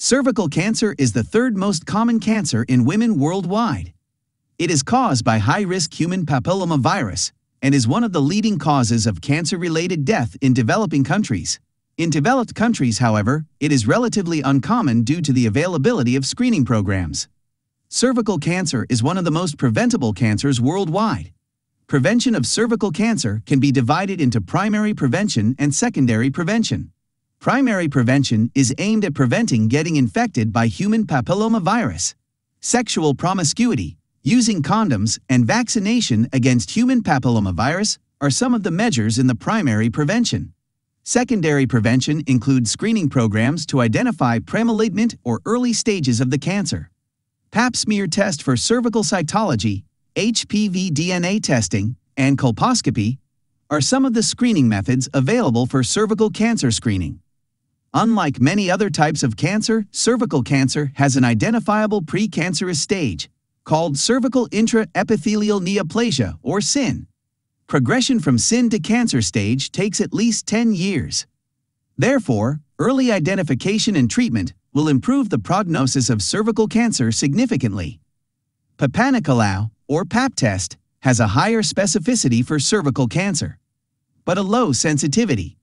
Cervical cancer is the third most common cancer in women worldwide. It is caused by high-risk human papillomavirus and is one of the leading causes of cancer-related death in developing countries. In developed countries, however, it is relatively uncommon due to the availability of screening programs. Cervical cancer is one of the most preventable cancers worldwide. Prevention of cervical cancer can be divided into primary prevention and secondary prevention. Primary prevention is aimed at preventing getting infected by human papillomavirus. Sexual promiscuity, using condoms, and vaccination against human papillomavirus are some of the measures in the primary prevention. Secondary prevention includes screening programs to identify premalignant or early stages of the cancer. Pap smear test for cervical cytology, HPV DNA testing, and colposcopy are some of the screening methods available for cervical cancer screening. Unlike many other types of cancer, cervical cancer has an identifiable precancerous stage called cervical intraepithelial neoplasia or CIN. Progression from CIN to cancer stage takes at least 10 years. Therefore, early identification and treatment will improve the prognosis of cervical cancer significantly. Papanicolaou, or PAP test, has a higher specificity for cervical cancer, but a low sensitivity.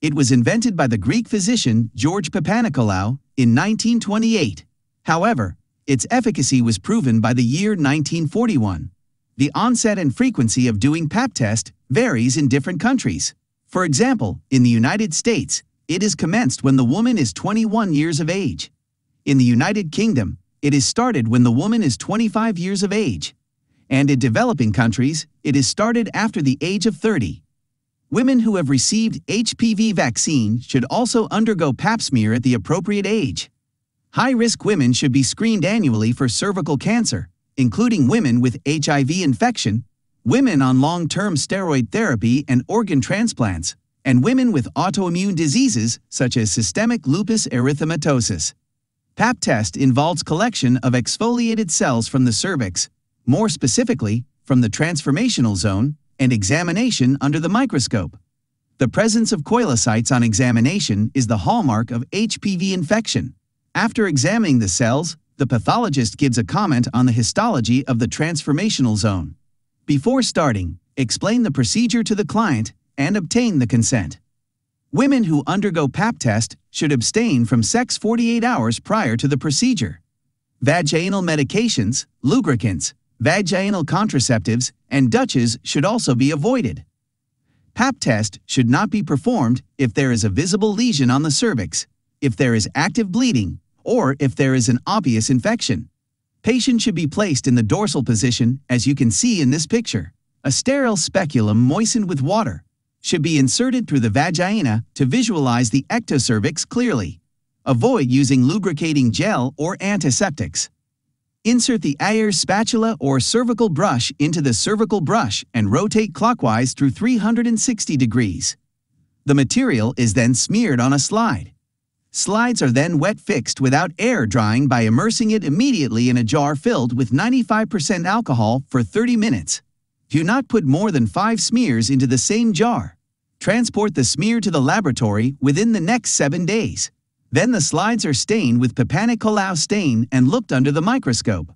It was invented by the Greek physician George Papanikolaou in 1928. However, its efficacy was proven by the year 1941 the onset and frequency of doing pap test varies in different countries. For example, in the United States, it is commenced when the woman is 21 years of age. In the United Kingdom, it is started when the woman is 25 years of age. And in developing countries, it is started after the age of 30. Women who have received HPV vaccine should also undergo pap smear at the appropriate age. High-risk women should be screened annually for cervical cancer, including women with HIV infection, women on long-term steroid therapy and organ transplants, and women with autoimmune diseases such as systemic lupus erythematosus. PAP test involves collection of exfoliated cells from the cervix, more specifically, from the transformational zone, and examination under the microscope. The presence of koilocytes on examination is the hallmark of HPV infection. After examining the cells, the pathologist gives a comment on the histology of the transformational zone. Before starting, explain the procedure to the client and obtain the consent. Women who undergo PAP test should abstain from sex 48 hours prior to the procedure. Vaginal medications, lubricants, vaginal contraceptives, and douches should also be avoided. PAP test should not be performed if there is a visible lesion on the cervix, if there is active bleeding, or if there is an obvious infection. Patient should be placed in the dorsal position as you can see in this picture. A sterile speculum moistened with water should be inserted through the vagina to visualize the ectocervix clearly. Avoid using lubricating gel or antiseptics. Insert the Ayre's spatula or cervical brush into the cervical brush and rotate clockwise through 360 degrees. The material is then smeared on a slide. Slides are then wet fixed without air drying by immersing it immediately in a jar filled with 95% alcohol for 30 minutes. Do not put more than 5 smears into the same jar. Transport the smear to the laboratory within the next 7 days. Then the slides are stained with Papanicolaou stain and looked under the microscope.